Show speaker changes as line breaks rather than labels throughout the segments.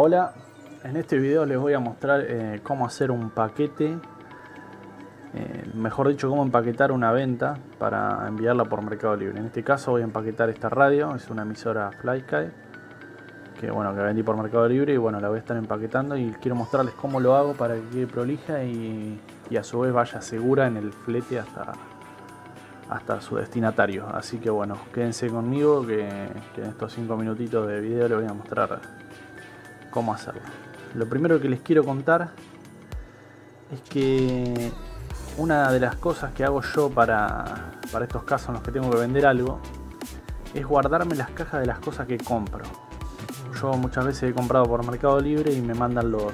Hola, en este video les voy a mostrar eh, cómo hacer un paquete, eh, mejor dicho cómo empaquetar una venta para enviarla por Mercado Libre. En este caso voy a empaquetar esta radio, es una emisora Flykai que bueno que vendí por Mercado Libre y bueno la voy a estar empaquetando y quiero mostrarles cómo lo hago para que quede prolija y, a su vez vaya segura en el flete hasta, hasta su destinatario. Así que bueno, quédense conmigo que, que en estos 5 minutitos de video les voy a mostrar cómo hacerlo. Lo primero que les quiero contar es que una de las cosas que hago yo para, para estos casos en los que tengo que vender algo es guardarme las cajas de las cosas que compro. Yo muchas veces he comprado por Mercado Libre y me mandan los,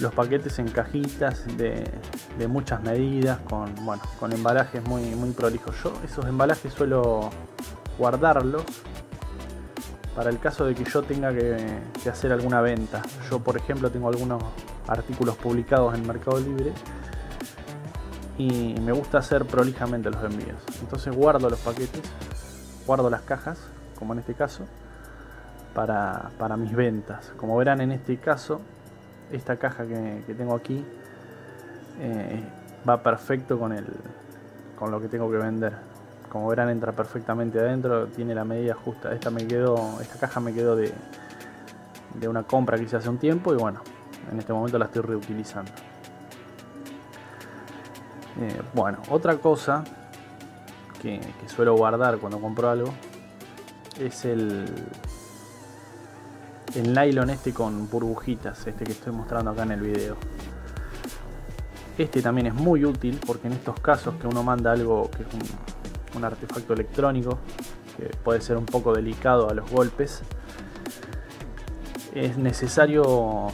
los paquetes en cajitas de, de, muchas medidas con, bueno, con embalajes muy, muy prolijos. Yo esos embalajes suelo guardarlos para el caso de que yo tenga que, hacer alguna venta. Yo, por ejemplo, tengo algunos artículos publicados en Mercado Libre y me gusta hacer prolijamente los envíos. Entonces guardo los paquetes, guardo las cajas, como en este caso, para, mis ventas. Como verán en este caso, esta caja que, tengo aquí eh, va perfecto con, lo que tengo que vender como verán entra perfectamente adentro tiene la medida justa. Esta me quedó esta caja me quedó de, una compra que hice hace un tiempo y bueno en este momento la estoy reutilizando. Eh, bueno otra cosa que, suelo guardar cuando compro algo es el el nylon este con burbujitas este que estoy mostrando acá en el video. Este también es muy útil porque en estos casos que uno manda algo que es un, un artefacto electrónico que puede ser un poco delicado a los golpes. Es necesario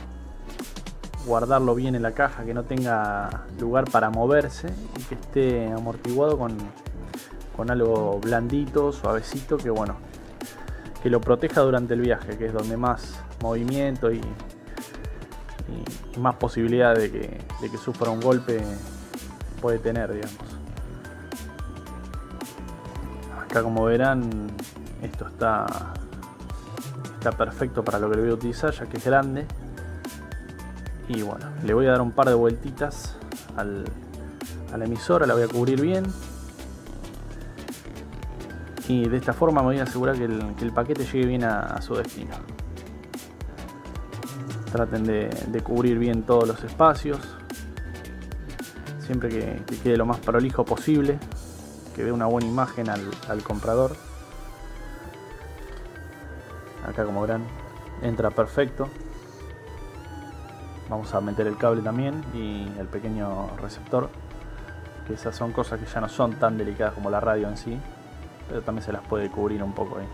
guardarlo bien en la caja, que no tenga lugar para moverse y que esté amortiguado con, con algo blandito, suavecito, que bueno, que lo proteja durante el viaje, que es donde más movimiento y, más posibilidad de que, de que sufra un golpe puede tener, digamos como verán esto está está perfecto para lo que lo voy a utilizar ya que es grande. Y bueno le voy a dar un par de vueltitas al, a la emisora la voy a cubrir bien. Y de esta forma me voy a asegurar que el, paquete llegue bien a, su destino. Traten de, cubrir bien todos los espacios siempre que quede lo más prolijo posible que dé una buena imagen al, comprador. Acá como verán entra perfecto. Vamos a meter el cable también y el pequeño receptor. Que esas son cosas que ya no son tan delicadas como la radio en sí. Pero también se las puede cubrir un poco ahí.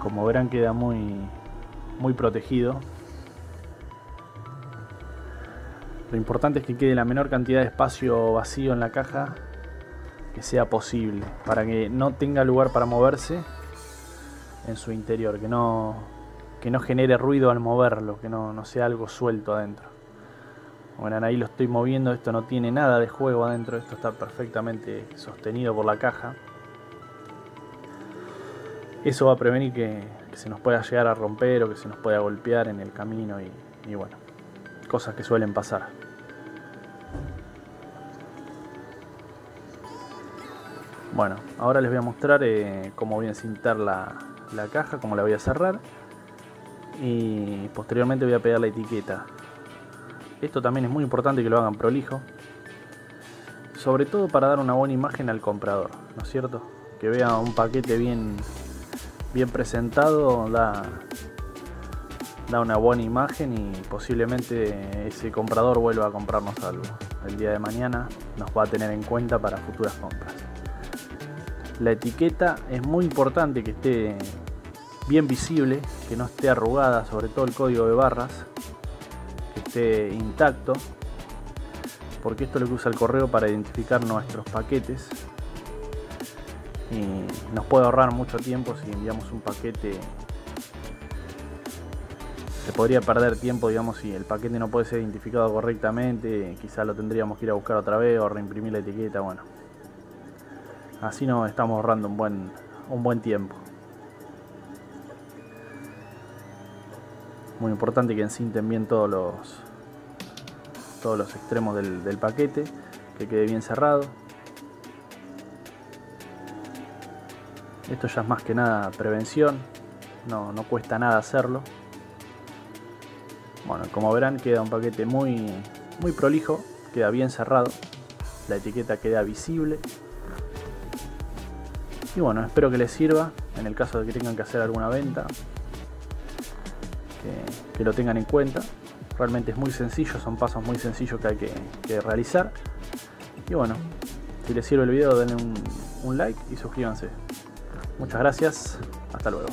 Como verán queda muy, muy protegido Lo importante es que quede la menor cantidad de espacio vacío en la caja que sea posible, para que no tenga lugar para moverse en su interior, que no, que no genere ruido al moverlo, que no, sea algo suelto adentro. Bueno, ahí lo estoy moviendo, esto no tiene nada de juego adentro, esto está perfectamente sostenido por la caja. Eso va a prevenir que, se nos pueda llegar a romper o que se nos pueda golpear en el camino y bueno, cosas que suelen pasar. Bueno, ahora les voy a mostrar eh, cómo voy a cintar la, caja, cómo la voy a cerrar y posteriormente voy a pegar la etiqueta. Esto también es muy importante que lo hagan prolijo, sobre todo para dar una buena imagen al comprador, ¿no es cierto? Que vea un paquete bien, bien presentado, da, da una buena imagen y posiblemente ese comprador vuelva a comprarnos algo. El día de mañana nos va a tener en cuenta para futuras compras. La etiqueta es muy importante que esté bien visible, que no esté arrugada, sobre todo el código de barras, que esté intacto, porque esto es lo que usa el correo para identificar nuestros paquetes y nos puede ahorrar mucho tiempo si enviamos un paquete se podría perder tiempo, digamos, si el paquete no puede ser identificado correctamente, quizás lo tendríamos que ir a buscar otra vez o reimprimir la etiqueta, bueno. Así nos estamos ahorrando un buen, un buen tiempo. Muy importante que encinten bien todos los, todos los extremos del, del paquete, que quede bien cerrado. Esto ya es más que nada prevención, no, no cuesta nada hacerlo. Bueno, como verán queda un paquete muy, muy prolijo, queda bien cerrado, la etiqueta queda visible. Y bueno, espero que les sirva en el caso de que tengan que hacer alguna venta, que, lo tengan en cuenta. Realmente es muy sencillo, son pasos muy sencillos que hay que, realizar. Y bueno, si les sirve el video denle un like y suscríbanse. Muchas gracias, hasta luego.